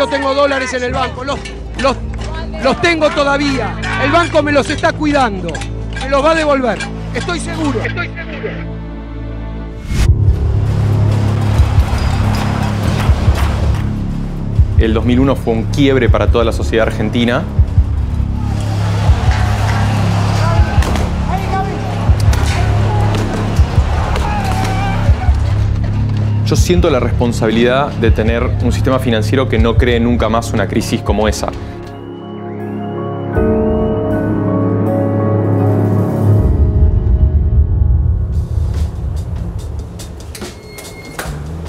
yo tengo dólares en el banco. Los, los, los tengo todavía. El banco me los está cuidando. Me los va a devolver. Estoy seguro. Estoy seguro. El 2001 fue un quiebre para toda la sociedad argentina. Yo siento la responsabilidad de tener un sistema financiero que no cree nunca más una crisis como esa.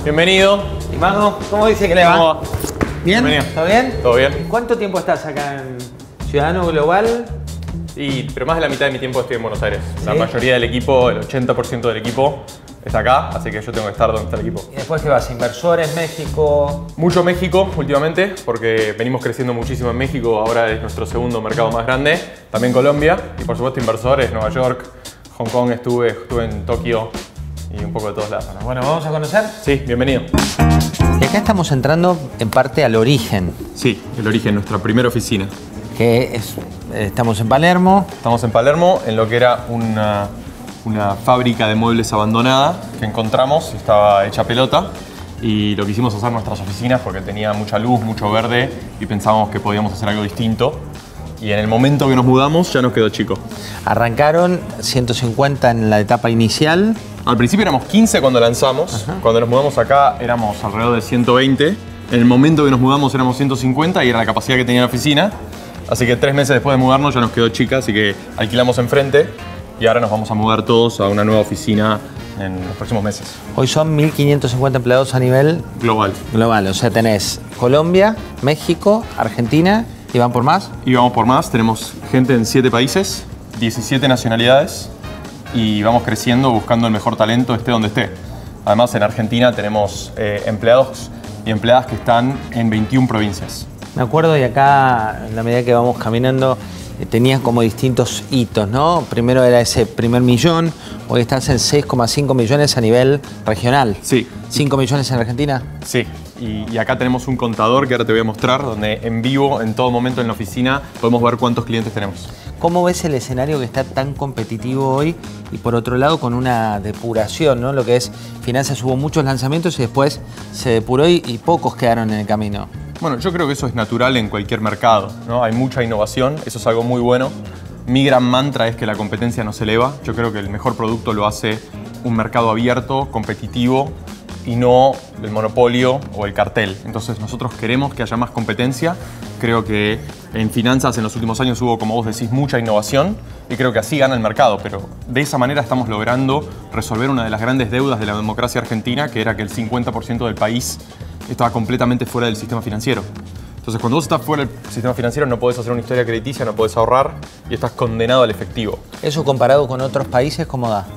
Bienvenido. ¿Y Mano, cómo dice que le va? ¿Cómo va? ¿Bien? Bienvenido. ¿Todo bien? ¿Todo bien? ¿Cuánto tiempo estás acá en Ciudadano Global? Y, pero más de la mitad de mi tiempo estoy en Buenos Aires. La mayoría del equipo, el 80% del equipo, está acá, así que yo tengo que estar donde está el equipo. ¿Y después qué vas? ¿Inversores, México? Mucho México últimamente, porque venimos creciendo muchísimo en México, ahora es nuestro segundo mercado más grande. También Colombia, y por supuesto inversores, Nueva York, Hong Kong estuve, estuve en Tokio y un poco de todos lados. Bueno, vamos a conocer. Sí, bienvenido. Y acá estamos entrando en parte al origen, Sí, el origen, nuestra primera oficina. que es, estamos en Palermo. Estamos en Palermo, en lo que era una, una fábrica de muebles abandonada que encontramos, estaba hecha pelota. Y lo quisimos hacer nuestras oficinas porque tenía mucha luz, mucho verde y pensábamos que podíamos hacer algo distinto. Y en el momento que nos mudamos ya nos quedó chico. Arrancaron 150 en la etapa inicial. Al principio éramos 15 cuando lanzamos, cuando nos mudamos acá éramos alrededor de 120. En el momento que nos mudamos éramos 150 y era la capacidad que tenía la oficina. Así que tres meses después de mudarnos ya nos quedó chica, así que alquilamos enfrente y ahora nos vamos a mudar todos a una nueva oficina en los próximos meses. Hoy son 1.550 empleados a nivel Global. global. O sea, tenés Colombia, México, Argentina y van por más. Y vamos por más, tenemos gente en 7 países, 17 nacionalidades y vamos creciendo buscando el mejor talento esté donde esté. Además en Argentina tenemos eh, empleados y empleadas que están en 21 provincias. Me acuerdo y acá, en la medida que vamos caminando, tenías como distintos hitos, ¿no? Primero era ese primer millón, hoy estás en 6,5 millones a nivel regional. Sí. 5 millones en Argentina. Sí, y, y acá tenemos un contador que ahora te voy a mostrar, donde en vivo, en todo momento en la oficina, podemos ver cuántos clientes tenemos. ¿Cómo ves el escenario que está tan competitivo hoy y por otro lado con una depuración, ¿no? Lo que es finanzas, hubo muchos lanzamientos y después se depuró y, y pocos quedaron en el camino. Bueno, yo creo que eso es natural en cualquier mercado, ¿no? Hay mucha innovación, eso es algo muy bueno. Mi gran mantra es que la competencia no se eleva. Yo creo que el mejor producto lo hace un mercado abierto, competitivo y no el monopolio o el cartel. Entonces nosotros queremos que haya más competencia. Creo que en finanzas en los últimos años hubo, como vos decís, mucha innovación y creo que así gana el mercado. Pero de esa manera estamos logrando resolver una de las grandes deudas de la democracia argentina, que era que el 50% del país estaba completamente fuera del sistema financiero. Entonces, cuando vos estás fuera del sistema financiero, no podés hacer una historia crediticia, no podés ahorrar y estás condenado al efectivo. Eso comparado con otros países, ¿cómo da?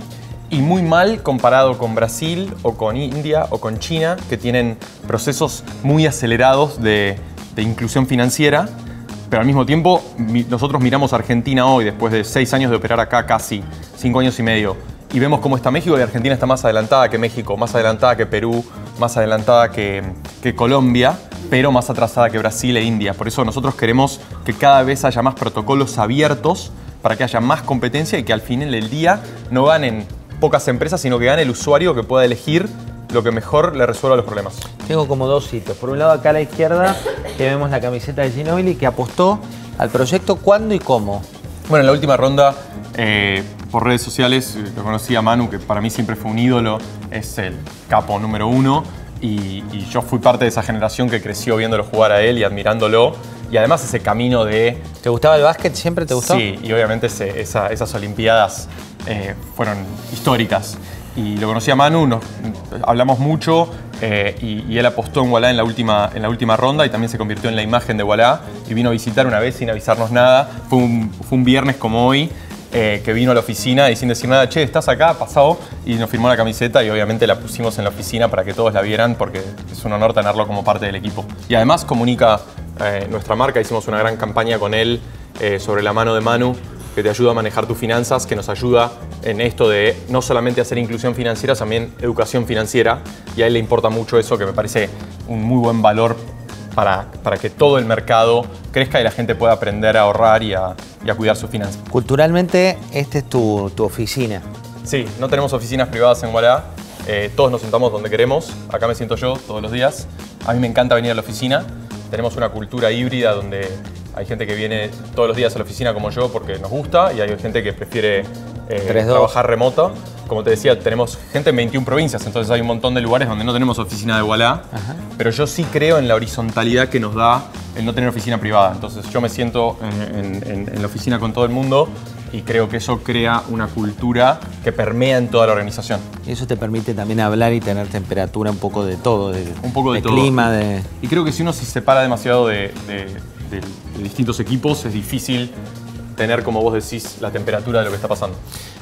Y muy mal comparado con Brasil o con India o con China, que tienen procesos muy acelerados de, de inclusión financiera. Pero al mismo tiempo, nosotros miramos a Argentina hoy, después de seis años de operar acá, casi cinco años y medio, y vemos cómo está México y Argentina está más adelantada que México, más adelantada que Perú, más adelantada que, que Colombia, pero más atrasada que Brasil e India. Por eso nosotros queremos que cada vez haya más protocolos abiertos para que haya más competencia y que al final del día no ganen pocas empresas, sino que gane el usuario que pueda elegir lo que mejor le resuelva los problemas. Tengo como dos hitos. Por un lado, acá a la izquierda, que vemos la camiseta de Ginobili, que apostó al proyecto cuándo y cómo. Bueno, en la última ronda, eh, por redes sociales, lo conocí a Manu, que para mí siempre fue un ídolo, es el capo número uno, y, y yo fui parte de esa generación que creció viéndolo jugar a él y admirándolo, y además ese camino de... ¿Te gustaba el básquet? ¿Siempre te gustó? Sí, y obviamente ese- esa- esas Olimpiadas eh, fueron históricas. Y lo conocí a Manu, nos, hablamos mucho eh, y, y él apostó en Wallah en la, última, en la última ronda y también se convirtió en la imagen de Wallah y vino a visitar una vez sin avisarnos nada. Fue un, fue un viernes como hoy eh, que vino a la oficina y sin decir nada, che, estás acá, pasado, y nos firmó la camiseta y obviamente la pusimos en la oficina para que todos la vieran porque es un honor tenerlo como parte del equipo. Y además comunica eh, nuestra marca, hicimos una gran campaña con él eh, sobre la mano de Manu que te ayuda a manejar tus finanzas, que nos ayuda en esto de no solamente hacer inclusión financiera, también educación financiera. Y a él le importa mucho eso, que me parece un muy buen valor para, para que todo el mercado crezca y la gente pueda aprender a ahorrar y a, y a cuidar sus finanzas. Culturalmente, esta es tu, tu oficina. Sí, no tenemos oficinas privadas en Wallah. Eh, todos nos sentamos donde queremos. Acá me siento yo todos los días. A mí me encanta venir a la oficina. Tenemos una cultura híbrida donde hay gente que viene todos los días a la oficina como yo porque nos gusta y hay gente que prefiere eh, trabajar remoto. Como te decía, tenemos gente en 21 provincias, entonces hay un montón de lugares donde no tenemos oficina de Wallah. Pero yo sí creo en la horizontalidad que nos da el no tener oficina privada. Entonces yo me siento en, en- en- la oficina con todo el mundo y creo que eso crea una cultura que permea en toda la organización. Y eso te permite también hablar y tener temperatura un poco de todo, de, Un poco de todo. clima, de... Y creo que si uno se separa demasiado de, de- de- de distintos equipos, es difícil tener, como vos decís, la temperatura de lo que está pasando.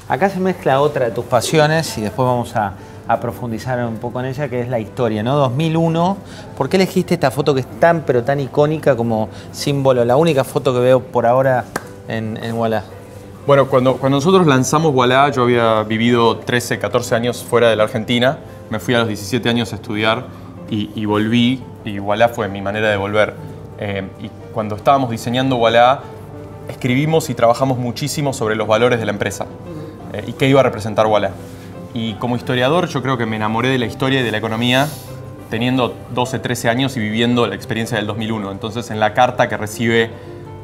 Acá se mezcla otra de tus pasiones y después vamos a, a profundizar un poco en ella, que es la historia, ¿no? 2001, ¿por qué elegiste esta foto que es tan pero tan icónica como símbolo, la única foto que veo por ahora en, en Wallah? Bueno, cuando, cuando nosotros lanzamos Wallah, yo había vivido 13, 14 años fuera de la Argentina. Me fui a los 17 años a estudiar y, y volví. Y Wallah fue mi manera de volver. Eh, y cuando estábamos diseñando Wallah, escribimos y trabajamos muchísimo sobre los valores de la empresa eh, y qué iba a representar Wallah. Y como historiador, yo creo que me enamoré de la historia y de la economía teniendo 12, 13 años y viviendo la experiencia del 2001. Entonces, en la carta que recibe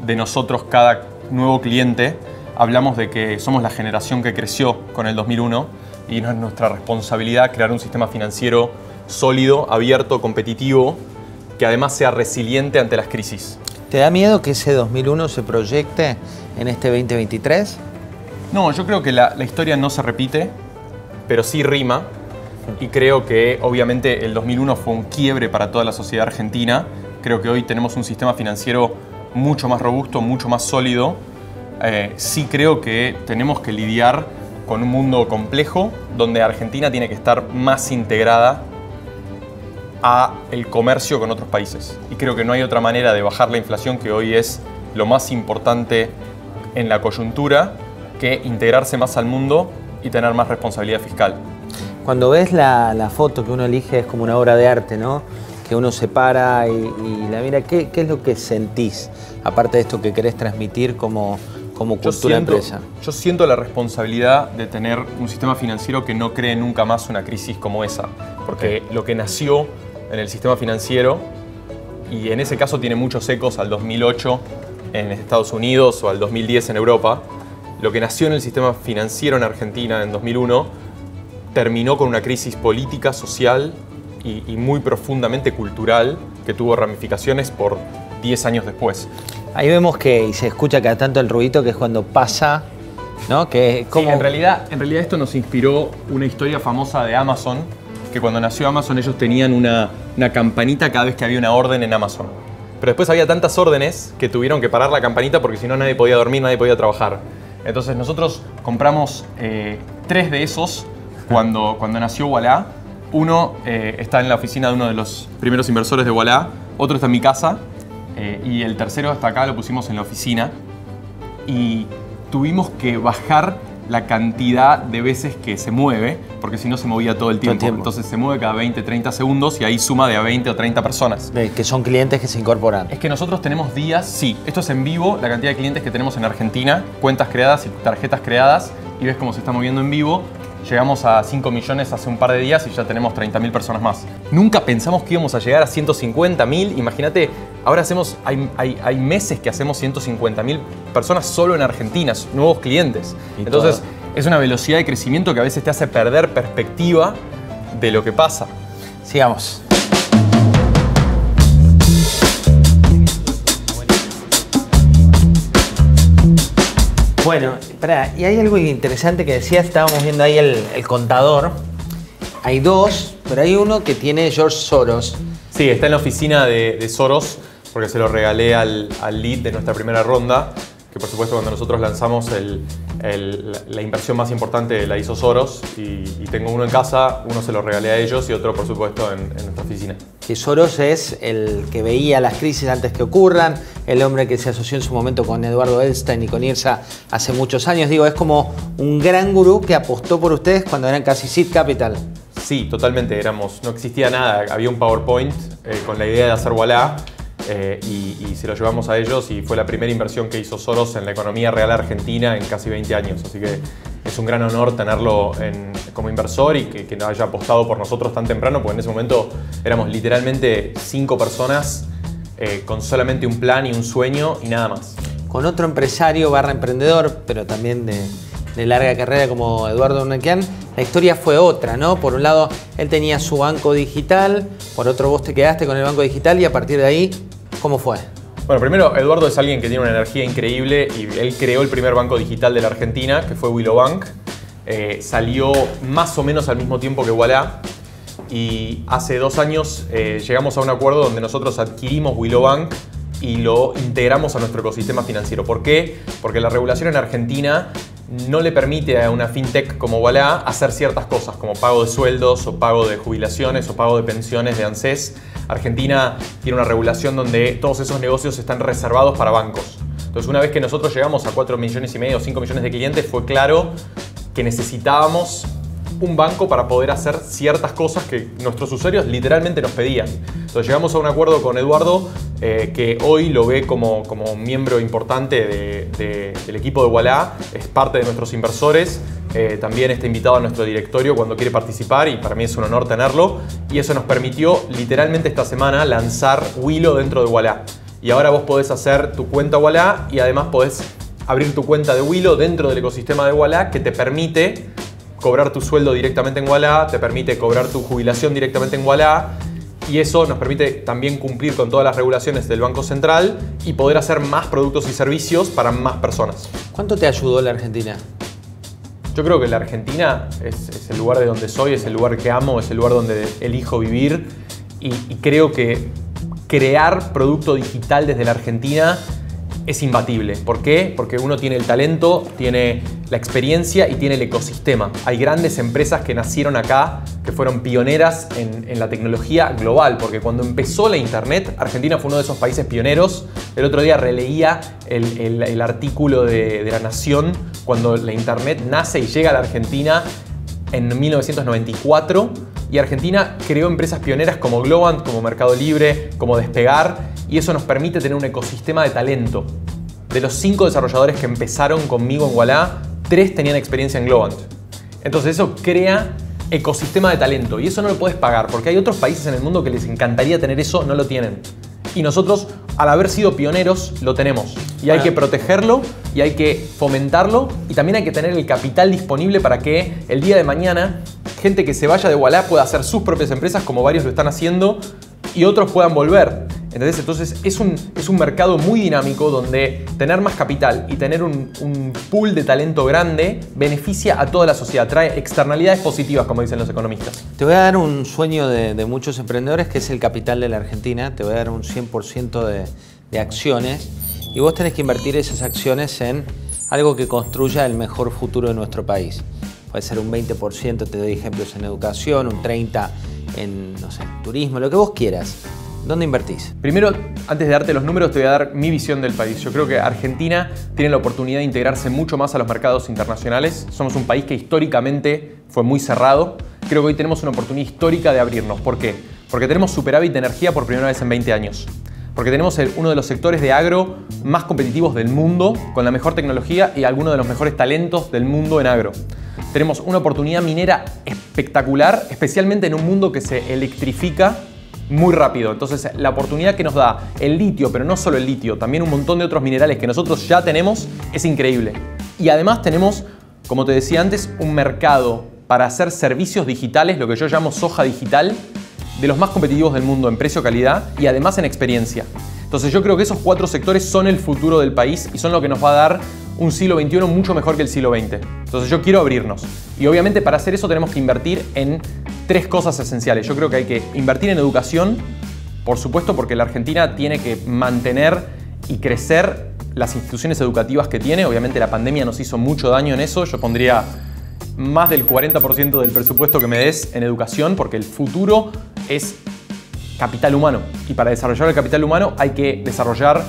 de nosotros cada nuevo cliente, hablamos de que somos la generación que creció con el 2001 y no es nuestra responsabilidad crear un sistema financiero sólido, abierto, competitivo, que además sea resiliente ante las crisis. ¿Te da miedo que ese 2001 se proyecte en este 2023? No, yo creo que la, la historia no se repite, pero sí rima. Y creo que obviamente el 2001 fue un quiebre para toda la sociedad argentina. Creo que hoy tenemos un sistema financiero mucho más robusto, mucho más sólido. Eh, sí creo que tenemos que lidiar con un mundo complejo donde Argentina tiene que estar más integrada a el comercio con otros países. Y creo que no hay otra manera de bajar la inflación que hoy es lo más importante en la coyuntura que integrarse más al mundo y tener más responsabilidad fiscal. Cuando ves la, la foto que uno elige es como una obra de arte, ¿no? Que uno se para y, y la mira, ¿qué, qué es lo que sentís? Aparte de esto que querés transmitir como, como Yo cultura siento, empresa. yo siento la responsabilidad de tener un sistema financiero que no cree nunca más una crisis como esa. Porque lo que nació en el sistema financiero, y en ese caso tiene muchos ecos al 2008 en Estados Unidos o al 2010 en Europa, lo que nació en el sistema financiero en Argentina en 2001 terminó con una crisis política, social y, y muy profundamente cultural que tuvo ramificaciones por 10 años después. Ahí vemos que y se escucha cada tanto el ruidito que es cuando pasa, ¿no? Que Sí, como en realidad, en realidad esto nos inspiró una historia famosa de Amazon, que cuando nació Amazon ellos tenían una, una campanita cada vez que había una orden en Amazon. Pero después había tantas órdenes que tuvieron que parar la campanita porque si no nadie podía dormir, nadie podía trabajar. Entonces nosotros compramos eh, tres de esos cuando, cuando nació Wallah. Uno eh, está en la oficina de uno de los primeros inversores de Wallah, otro está en mi casa eh, y el tercero hasta acá lo pusimos en la oficina y tuvimos que bajar la cantidad de veces que se mueve, porque si no se movía todo el tiempo. tiempo. Entonces se mueve cada 20, 30 segundos y ahí suma de a 20 o 30 personas. que son clientes que se incorporan. Es que nosotros tenemos días, sí, esto es en vivo, la cantidad de clientes que tenemos en Argentina, cuentas creadas y tarjetas creadas, y ves cómo se está moviendo en vivo. Llegamos a 5 millones hace un par de días y ya tenemos 30.000 personas más. Nunca pensamos que íbamos a llegar a 150.000. Imagínate, ahora hacemos, hay, hay- hay meses que hacemos 150.000 personas solo en Argentina, nuevos clientes. Y Entonces, todo. es una velocidad de crecimiento que a veces te hace perder perspectiva de lo que pasa. Sigamos. Bueno, espera, y hay algo interesante que decías, estábamos viendo ahí el, contador. Hay dos, pero hay uno que tiene George Soros. Sí, está en la oficina de, Soros, porque se lo regalé al, al lead de nuestra primera ronda, que por supuesto cuando nosotros lanzamos el- el- la, la inversión más importante la hizo Soros, y, y tengo uno en casa, uno se lo regalé a ellos y otro por supuesto en, en nuestra oficina. Que Soros es el que veía las crisis antes que ocurran, el hombre que se asoció en su momento con Eduardo Elstein y con IRSA hace muchos años. Digo, es como un gran gurú que apostó por ustedes cuando eran casi Seed Capital. Sí, totalmente, éramos, no existía nada, había un PowerPoint eh, con la idea de hacer Wallah eh, y, se lo llevamos a ellos y fue la primera inversión que hizo Soros en la economía real argentina en casi 20 años. Así que es un gran honor tenerlo como inversor y que, que haya apostado por nosotros tan temprano, porque en ese momento éramos literalmente cinco personas eh, con solamente un plan y un sueño y nada más. Con otro empresario barra emprendedor, pero también de, larga carrera como Eduardo Unequian, la historia fue otra, ¿no? Por un lado, él tenía su banco digital, por otro vos te quedaste con el banco digital y a partir de ahí, ¿cómo fue? Bueno, primero, Eduardo es alguien que tiene una energía increíble y él creó el primer banco digital de la Argentina, que fue Willow Bank. Eh, salió más o menos al mismo tiempo que Walla y hace dos años eh, llegamos a un acuerdo donde nosotros adquirimos Willow Bank y lo integramos a nuestro ecosistema financiero. ¿Por qué? Porque la regulación en Argentina no le permite a una fintech como Walla hacer ciertas cosas, como pago de sueldos o pago de jubilaciones o pago de pensiones de ANSES. Argentina tiene una regulación donde todos esos negocios están reservados para bancos. Entonces, una vez que nosotros llegamos a 4 millones y medio o 5 millones de clientes, fue claro que necesitábamos un banco para poder hacer ciertas cosas que nuestros usuarios literalmente nos pedían. Entonces llegamos a un acuerdo con Eduardo eh, que hoy lo ve como, como miembro importante del equipo de Walla, es parte de nuestros inversores. Eh, también está invitado a nuestro directorio cuando quiere participar y para mí es un honor tenerlo. Y eso nos permitió literalmente esta semana lanzar Willow dentro de Walla. Y ahora vos podés hacer tu cuenta Walla y además podés abrir tu cuenta de Willow dentro del ecosistema de Walla que te permite cobrar tu sueldo directamente en Walla, te permite cobrar tu jubilación directamente en Walla y eso nos permite también cumplir con todas las regulaciones del Banco Central y poder hacer más productos y servicios para más personas. ¿Cuánto te ayudó la Argentina? Yo creo que la Argentina es, el lugar de donde soy, es el lugar que amo, es el lugar donde elijo vivir y creo que crear producto digital desde la Argentina es imbatible. ¿Por qué? Porque uno tiene el talento, tiene la experiencia y tiene el ecosistema. Hay grandes empresas que nacieron acá, que fueron pioneras en, la tecnología global, porque cuando empezó la Internet, Argentina fue uno de esos países pioneros. El otro día releía el, artículo de, de La Nación cuando la Internet nace y llega a la Argentina en 1994 y Argentina creó empresas pioneras como Globant, como Mercado Libre, como Despegar y eso nos permite tener un ecosistema de talento. De los cinco desarrolladores que empezaron conmigo en Walla, tres tenían experiencia en Globant. Entonces eso crea ecosistema de talento y eso no lo puedes pagar porque hay otros países en el mundo que les encantaría tener eso, no lo tienen. Y nosotros, al haber sido pioneros, lo tenemos. Y hay que protegerlo y hay que fomentarlo y también hay que tener el capital disponible para que el día de mañana gente que se vaya de Walla pueda hacer sus propias empresas, como varios lo están haciendo, y otros puedan volver. Entonces es un, es un mercado muy dinámico donde tener más capital y tener un, pool de talento grande beneficia a toda la sociedad, trae externalidades positivas, como dicen los economistas. Te voy a dar un sueño de, muchos emprendedores, que es el capital de la Argentina. Te voy a dar un 100% de, de acciones y vos tenés que invertir esas acciones en algo que construya el mejor futuro de nuestro país puede ser un 20%, te doy ejemplos en educación, un 30% en, no sé, turismo, lo que vos quieras. ¿Dónde invertís? Primero, antes de darte los números, te voy a dar mi visión del país. Yo creo que Argentina tiene la oportunidad de integrarse mucho más a los mercados internacionales. Somos un país que históricamente fue muy cerrado. Creo que hoy tenemos una oportunidad histórica de abrirnos. ¿Por qué? Porque tenemos superávit de energía por primera vez en 20 años. Porque tenemos uno de los sectores de agro más competitivos del mundo, con la mejor tecnología y algunos de los mejores talentos del mundo en agro tenemos una oportunidad minera espectacular, especialmente en un mundo que se electrifica muy rápido. Entonces, la oportunidad que nos da el litio, pero no solo el litio, también un montón de otros minerales que nosotros ya tenemos, es increíble. Y además tenemos, como te decía antes, un mercado para hacer servicios digitales, lo que yo llamo soja digital, de los más competitivos del mundo en precio-calidad y además en experiencia. Entonces yo creo que esos cuatro sectores son el futuro del país y son lo que nos va a dar un siglo XXI mucho mejor que el siglo XX. Entonces yo quiero abrirnos. Y obviamente para hacer eso tenemos que invertir en tres cosas esenciales. Yo creo que hay que invertir en educación, por supuesto porque la Argentina tiene que mantener y crecer las instituciones educativas que tiene. Obviamente la pandemia nos hizo mucho daño en eso. Yo pondría más del 40% del presupuesto que me des en educación porque el futuro es capital humano. Y para desarrollar el capital humano hay que desarrollar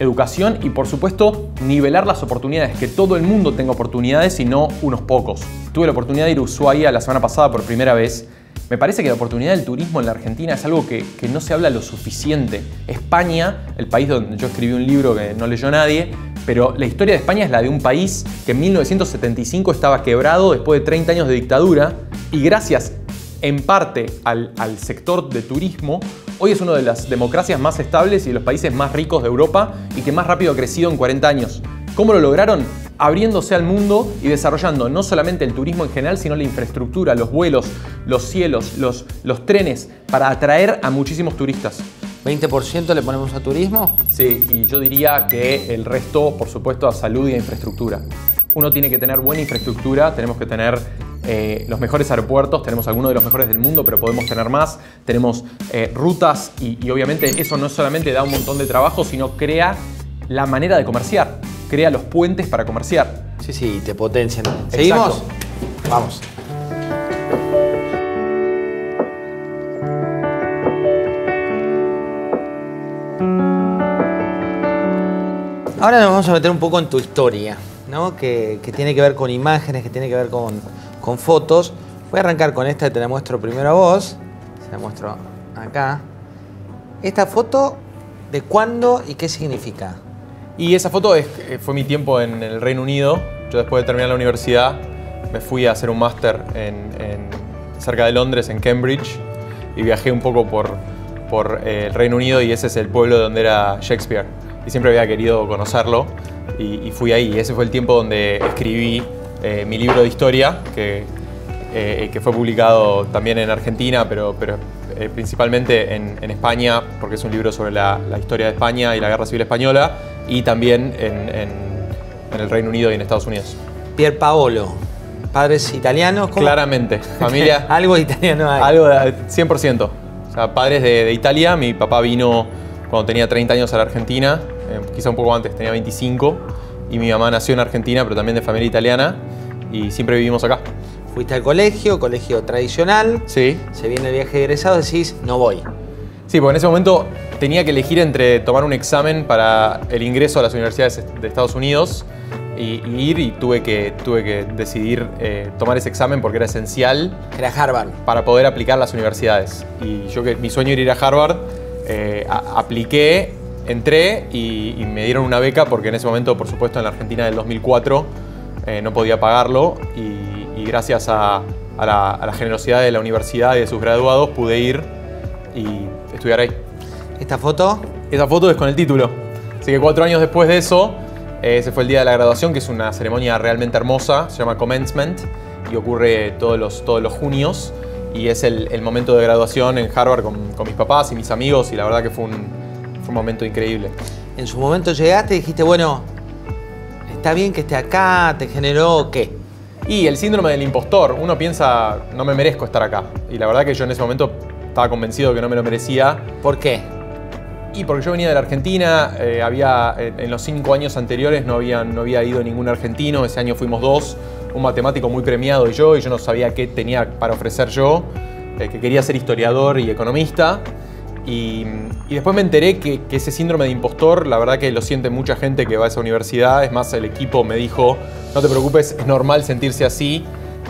educación y por supuesto nivelar las oportunidades, que todo el mundo tenga oportunidades y no unos pocos. Tuve la oportunidad de ir a Ushuaia la semana pasada por primera vez Me parece que la oportunidad del turismo en la Argentina es algo que, no se habla lo suficiente. España, el país donde yo escribí un libro que no leyó nadie, pero la historia de España es la de un país que en 1975 estaba quebrado después de 30 años de dictadura y gracias en parte al, al sector de turismo, hoy es una de las democracias más estables y de los países más ricos de Europa y que más rápido ha crecido en 40 años. ¿Cómo lo lograron? Abriéndose al mundo y desarrollando no solamente el turismo en general, sino la infraestructura, los vuelos, los cielos, los, los trenes, para atraer a muchísimos turistas. ¿20% le ponemos a turismo? Sí, y yo diría que el resto, por supuesto, a salud y a infraestructura. Uno tiene que tener buena infraestructura, tenemos que tener eh, los mejores aeropuertos, tenemos algunos de los mejores del mundo, pero podemos tener más, tenemos eh, rutas y, y obviamente eso no solamente da un montón de trabajo, sino crea la manera de comerciar crea los puentes para comerciar. Sí, sí, te potencian. ¿Seguimos? Vamos. Ahora nos vamos a meter un poco en tu historia, ¿no? que, que tiene que ver con imágenes, que tiene que ver con, con, fotos. Voy a arrancar con esta, te la muestro primero a vos. Se la muestro acá. Esta foto, ¿de cuándo y qué significa? Y esa foto es, eh, fue mi tiempo en el Reino Unido. Yo después de terminar la universidad me fui a hacer un máster en, en, cerca de Londres, en Cambridge, y viajé un poco por, por eh, el Reino Unido y ese es el pueblo donde era Shakespeare. Y siempre había querido conocerlo y, y fui ahí. Y ese fue el tiempo donde escribí eh, mi libro de historia, que, eh, que, fue publicado también en Argentina, pero, pero principalmente en, en, España, porque es un libro sobre la, la historia de España y la Guerra Civil Española y también en, en, en, el Reino Unido y en Estados Unidos. Pier Paolo, padres italianos. ¿cómo? Claramente, familia. Algo italiano hay. Algo de 100%. O sea, padres de, de, Italia. Mi papá vino cuando tenía 30 años a la Argentina, eh, quizá un poco antes, tenía 25. Y mi mamá nació en Argentina, pero también de familia italiana. Y siempre vivimos acá. Fuiste al colegio, colegio tradicional. Sí. Se viene el viaje de egresados, decís, no voy. Sí, porque en ese momento tenía que elegir entre tomar un examen para el ingreso a las universidades de Estados Unidos y, y ir y tuve que, tuve que decidir eh, tomar ese examen porque era esencial. Era Harvard. Para poder aplicar a las universidades. Y yo que mi sueño era ir a Harvard, eh, a, apliqué, entré y, y, me dieron una beca porque en ese momento, por supuesto, en la Argentina del 2004 eh, no podía pagarlo y, y gracias a, a, la, a la generosidad de la universidad y de sus graduados pude ir y estudiar ahí. ¿Esta foto? Esa foto es con el título. Así que cuatro años después de eso, eh, ese fue el día de la graduación, que es una ceremonia realmente hermosa, se llama Commencement y ocurre todos los, todos los junios. Y es el, el momento de graduación en Harvard con, con, mis papás y mis amigos y la verdad que fue un, fue un momento increíble. En su momento llegaste y dijiste, bueno, está bien que esté acá, te generó qué? Y el síndrome del impostor, uno piensa, no me merezco estar acá. Y la verdad que yo en ese momento estaba convencido que no me lo merecía. ¿Por qué? Y porque yo venía de la Argentina, eh, había, en los cinco años anteriores no había, no había ido ningún argentino, ese año fuimos dos, un matemático muy premiado y yo, y yo no sabía qué tenía para ofrecer yo, eh, que quería ser historiador y economista. Y, y después me enteré que, ese síndrome de impostor, la verdad que lo siente mucha gente que va a esa universidad, es más, el equipo me dijo, no te preocupes, es normal sentirse así,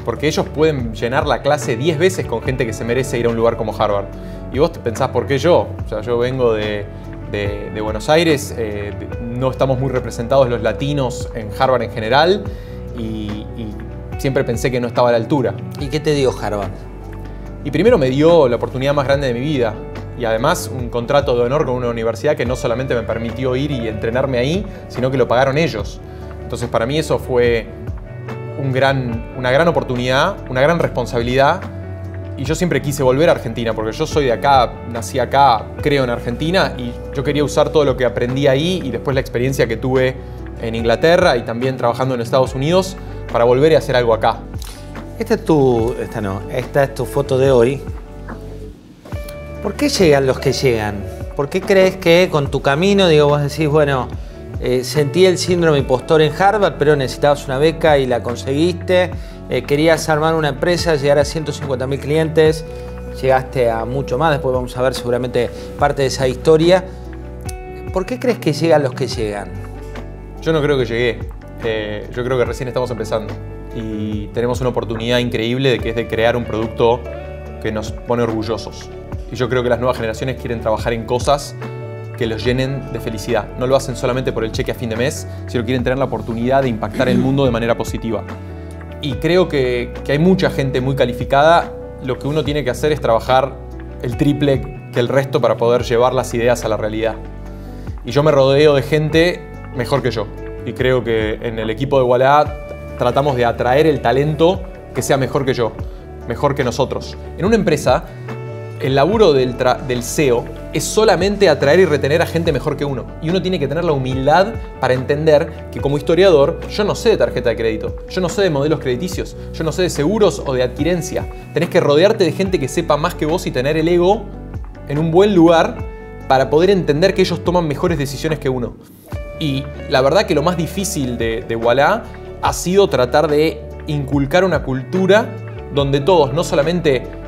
porque ellos pueden llenar la clase 10 veces con gente que se merece ir a un lugar como Harvard. Y vos te pensás, ¿por qué yo? O sea, yo vengo de, de, de Buenos Aires, eh, no estamos muy representados los latinos en Harvard en general y, y, siempre pensé que no estaba a la altura. ¿Y qué te dio Harvard? Y primero me dio la oportunidad más grande de mi vida y además un contrato de honor con una universidad que no solamente me permitió ir y entrenarme ahí, sino que lo pagaron ellos. Entonces para mí eso fue un gran, una gran oportunidad, una gran responsabilidad y yo siempre quise volver a Argentina, porque yo soy de acá, nací acá, creo en Argentina, y yo quería usar todo lo que aprendí ahí y después la experiencia que tuve en Inglaterra y también trabajando en Estados Unidos para volver a hacer algo acá. Esta es tu, esta no, esta es tu foto de hoy. ¿Por qué llegan los que llegan? ¿Por qué crees que con tu camino, digo, vos decís, bueno, eh, sentí el síndrome impostor en Harvard, pero necesitabas una beca y la conseguiste? Eh, querías armar una empresa, llegar a 150 mil clientes, llegaste a mucho más, después vamos a ver seguramente parte de esa historia. ¿Por qué crees que llegan los que llegan? Yo no creo que llegué, eh, yo creo que recién estamos empezando y tenemos una oportunidad increíble de que es de crear un producto que nos pone orgullosos. Y yo creo que las nuevas generaciones quieren trabajar en cosas que los llenen de felicidad. No lo hacen solamente por el cheque a fin de mes, sino quieren tener la oportunidad de impactar el mundo de manera positiva. Y creo que, que hay mucha gente muy calificada. Lo que uno tiene que hacer es trabajar el triple que el resto para poder llevar las ideas a la realidad. Y yo me rodeo de gente mejor que yo. Y creo que en el equipo de Wallah tratamos de atraer el talento que sea mejor que yo, mejor que nosotros. En una empresa, el laburo del, del CEO es solamente atraer y retener a gente mejor que uno. Y uno tiene que tener la humildad para entender que como historiador yo no sé de tarjeta de crédito, yo no sé de modelos crediticios, yo no sé de seguros o de adquirencia. Tenés que rodearte de gente que sepa más que vos y tener el ego en un buen lugar para poder entender que ellos toman mejores decisiones que uno. Y la verdad que lo más difícil de, de Wallah ha sido tratar de inculcar una cultura donde todos, no solamente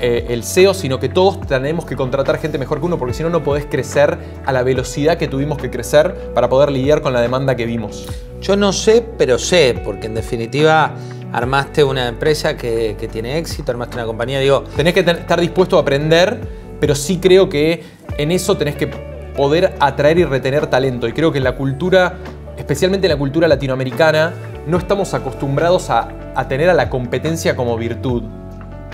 eh, el SEO, sino que todos tenemos que contratar gente mejor que uno, porque si no, no podés crecer a la velocidad que tuvimos que crecer para poder lidiar con la demanda que vimos. Yo no sé, pero sé, porque en definitiva armaste una empresa que, que tiene éxito, armaste una compañía, digo... Tenés que estar dispuesto a aprender, pero sí creo que en eso tenés que poder atraer y retener talento. Y creo que en la cultura, especialmente en la cultura latinoamericana, no estamos acostumbrados a, a tener a la competencia como virtud.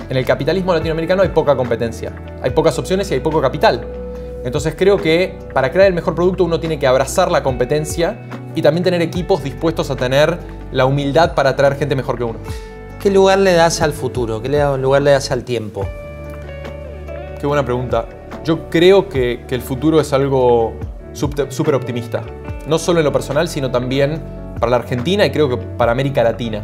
En el capitalismo latinoamericano hay poca competencia, hay pocas opciones y hay poco capital. Entonces creo que para crear el mejor producto uno tiene que abrazar la competencia y también tener equipos dispuestos a tener la humildad para atraer gente mejor que uno. ¿Qué lugar le das al futuro? ¿Qué lugar le das al tiempo? Qué buena pregunta. Yo creo que, que el futuro es algo súper optimista. No solo en lo personal, sino también para la Argentina y creo que para América Latina.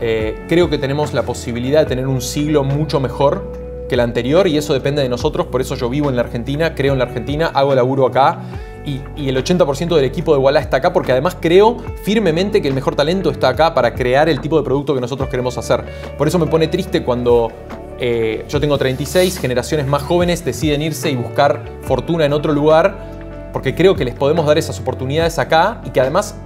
Eh, creo que tenemos la posibilidad de tener un siglo mucho mejor que el anterior y eso depende de nosotros, por eso yo vivo en la Argentina, creo en la Argentina, hago laburo acá y, el 80% del equipo de Walla está acá porque además creo firmemente que el mejor talento está acá para crear el tipo de producto que nosotros queremos hacer. Por eso me pone triste cuando eh, yo tengo 36, generaciones más jóvenes deciden irse y buscar fortuna en otro lugar porque creo que les podemos dar esas oportunidades acá y que además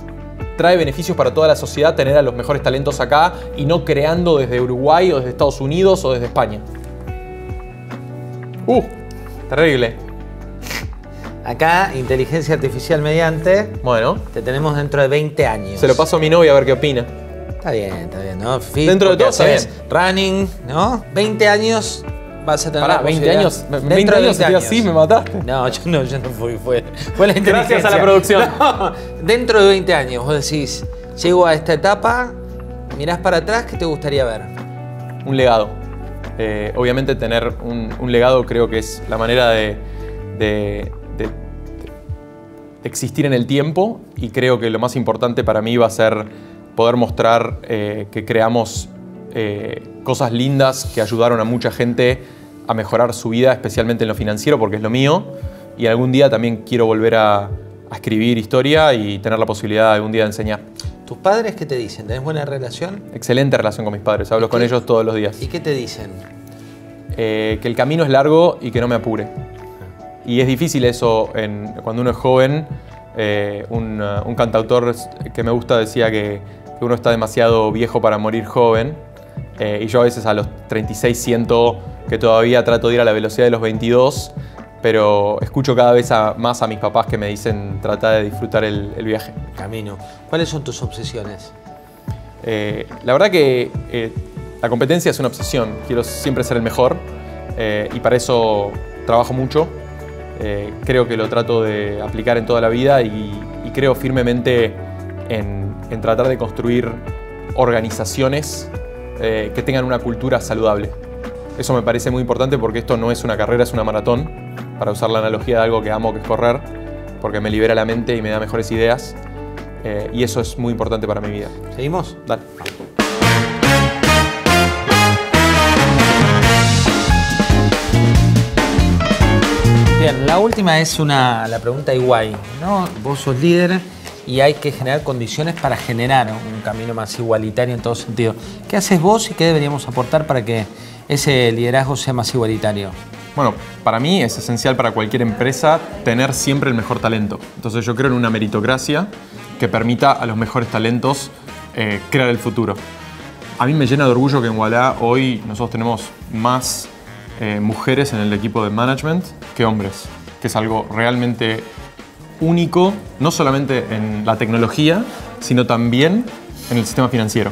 trae beneficios para toda la sociedad tener a los mejores talentos acá y no creando desde Uruguay o desde Estados Unidos o desde España. ¡Uh! Terrible. Acá, inteligencia artificial mediante. Bueno. Te tenemos dentro de 20 años. Se lo paso a mi novia a ver qué opina. Está bien, está bien, ¿no? Fit, dentro de todo, está bien. Running, ¿no? 20 años vas a tener Pará, 20 años, 20, 20 años, años. así, me mataste. No, yo no, yo no fui, fue, fue la inteligencia. Gracias a la producción. No, dentro de 20 años, vos decís, llego a esta etapa, mirás para atrás, ¿qué te gustaría ver? Un legado. Eh, obviamente tener un, un, legado creo que es la manera de, de, de, de, existir en el tiempo y creo que lo más importante para mí va a ser poder mostrar eh, que creamos eh, cosas lindas que ayudaron a mucha gente a mejorar su vida, especialmente en lo financiero, porque es lo mío. Y algún día también quiero volver a, a escribir historia y tener la posibilidad de algún día de enseñar. ¿Tus padres qué te dicen? ¿Tenés buena relación? Excelente relación con mis padres, hablo con ellos todos los días. ¿Y qué te dicen? Eh, que el camino es largo y que no me apure. Y es difícil eso en, cuando uno es joven. Eh, un, uh, un, cantautor que me gusta decía que, que, uno está demasiado viejo para morir joven. Eh, y yo a veces a los 36 siento que todavía trato de ir a la velocidad de los 22, pero escucho cada vez a, más a mis papás que me dicen trata de disfrutar el, el viaje. Camino. ¿Cuáles son tus obsesiones? Eh, la verdad que eh, la competencia es una obsesión. Quiero siempre ser el mejor y para eso trabajo mucho. creo que lo trato de aplicar en toda la vida y, y creo firmemente en, en, tratar de construir organizaciones que tengan una cultura saludable. Eso me parece muy importante porque esto no es una carrera, es una maratón. Para usar la analogía de algo que amo, que es correr, porque me libera la mente y me da mejores ideas. Eh, y eso es muy importante para mi vida. ¿Seguimos? Dale. Bien, la última es una, la pregunta igual, ¿no? Vos sos líder y hay que generar condiciones para generar un camino más igualitario en todo sentido. ¿Qué haces vos y qué deberíamos aportar para que ese liderazgo sea más igualitario? Bueno, para mí es esencial para cualquier empresa tener siempre el mejor talento. Entonces yo creo en una meritocracia que permita a los mejores talentos eh, crear el futuro. A mí me llena de orgullo que en Wallah hoy nosotros tenemos más eh, mujeres en el equipo de management que hombres, que es algo realmente único, no solamente en la tecnología, sino también en el sistema financiero.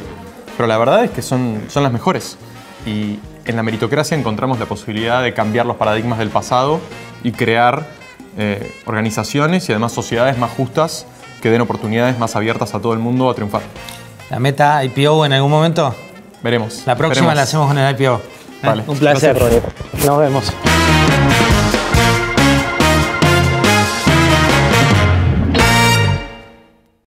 Pero la verdad es que son, son las mejores. Y en la meritocracia encontramos la posibilidad de cambiar los paradigmas del pasado y crear eh, organizaciones y además sociedades más justas que den oportunidades más abiertas a todo el mundo a triunfar. ¿La meta IPO en algún momento? Veremos. La próxima veremos. la hacemos con el IPO. Vale. Un placer. Gracias, Nos vemos.